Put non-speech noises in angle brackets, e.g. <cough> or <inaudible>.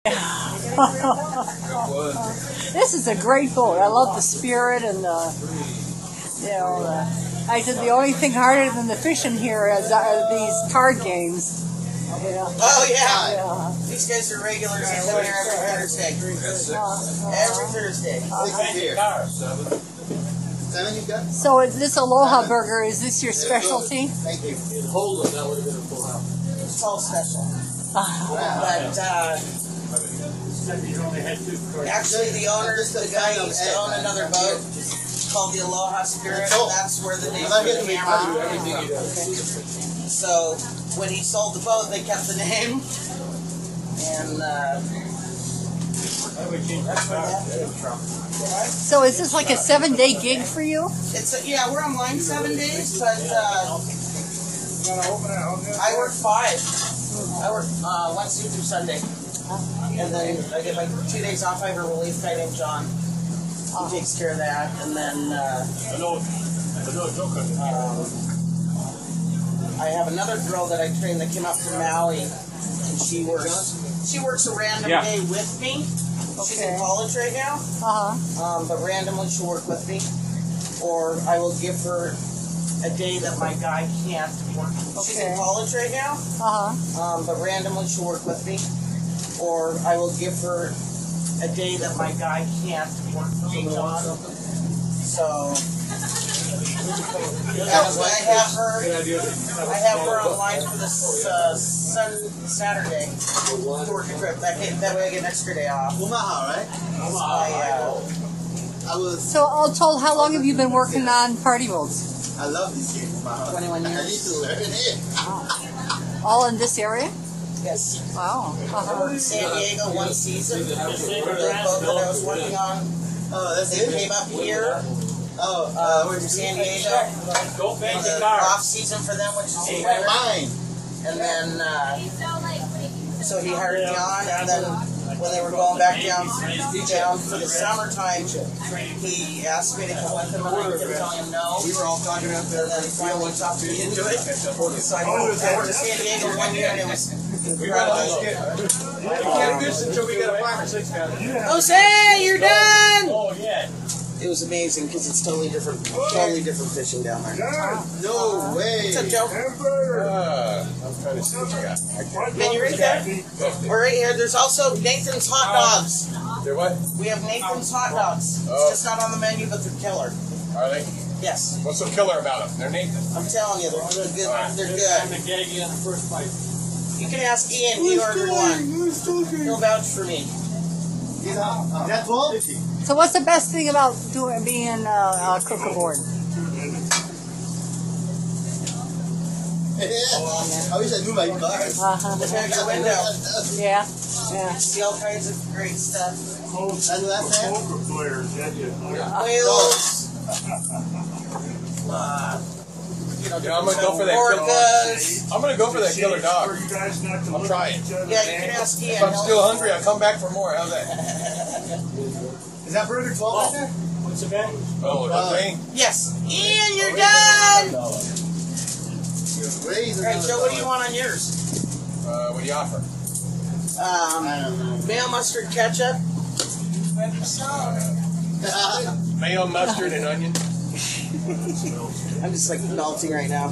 <laughs> this is a great boat. I love the spirit and the, you know, the, I said the only thing harder than the fishing here is are these card games. You know, Oh yeah. yeah. These guys are regulars. They come here every Thursday. Uh, Every Thursday. Six here. Seven you got? So is this Aloha Burger? Is this your specialty? Thank you. In Hold'em, that would have been a full house. It's all special. Ah, <laughs> But uh, actually, the owner is the guy who used to own another boat called the Aloha Spirit. That's where the name I'm not here to came from. money. Everything you do. So when he sold the boat, they kept the name. And uh, that's where that came from. so is this like a seven-day gig for you? It's a, yeah, we're online seven days, but uh, I work five. I work uh, Wednesday through Sunday, and then I get my two days off. I have a relief guy named John. He takes care of that, and then uh, I know, I know, Joe um, I have another girl that I train that came up from Maui, and she works. She works a random Yeah. day with me. She's in college right now. Uh huh. um, but randomly she'll work with me, or I will give her a day that my guy can't work. She's in Okay. college right now, Uh huh. um, but randomly she'll work with me, or I will give her a day that my guy can't work for me, John. So I have her. Good idea. I have her online for this uh, sun Saturday to work a trip. That, that way I get an extra day off. Omaha, right? I, uh, I was. So all told, how long have you been working on party boats? I love this game. Omaha. 21 I need years. to learn it. All in this area? Yes. Wow. Uh-huh. in San Diego one season. The boat that I was working on, Oh, that's they it. came up here Oh, uh, uh, from San Diego. Go In fancy the car. off season for them, which is Hey, winter. mine. And then, uh, so he hired me on, and then when they were going back down, down for the summertime, he asked me to come with him, and I kept telling him no. We were all talking out there. And then finally talked me into it. So I went, I went to San Diego one year, and it was incredible. can't miss until we get a five or six guys. Jose, you're done! Oh, yeah. It was amazing because it's totally different, totally different fishing down there. No way. What's up, Joe? Uh, I'm trying to see what you got. Man, you right there? We're right here. There's also Nathan's hot dogs. They're what? We have Nathan's hot dogs. Oh. It's just not on the menu, but they're killer. Are they? Yes, What's so killer about them? They're Nathan. I'm telling you, they're, they're good. They're good. the gaggy on the first bite. You can ask Ian. Who's He ordered one. He'll vouch for me. Is that 12? So what's the best thing about doing being uh, a cook aboard? <laughs> I wish I knew my cars. Uh-huh. Look out your window. Yeah. Yeah. See all kinds of great stuff. That's last time? Whales. Uh, you know, Yeah, I'm gonna go for that killer. orcas. I'm gonna go for that killer dog. you guys not to I'll look try at it. each other. Yeah, you can ask Ian. If I'm still hungry, I'll come back for more. How's that? <laughs> Is that burger 12 right there? What's the bag? Oh, okay. Yes. Ian, you're done. All right, Joe. What do you want on yours? Uh, what do you offer? Um, mayo mustard ketchup. Mayo, mustard, and onion. <laughs> I'm just like melting right now.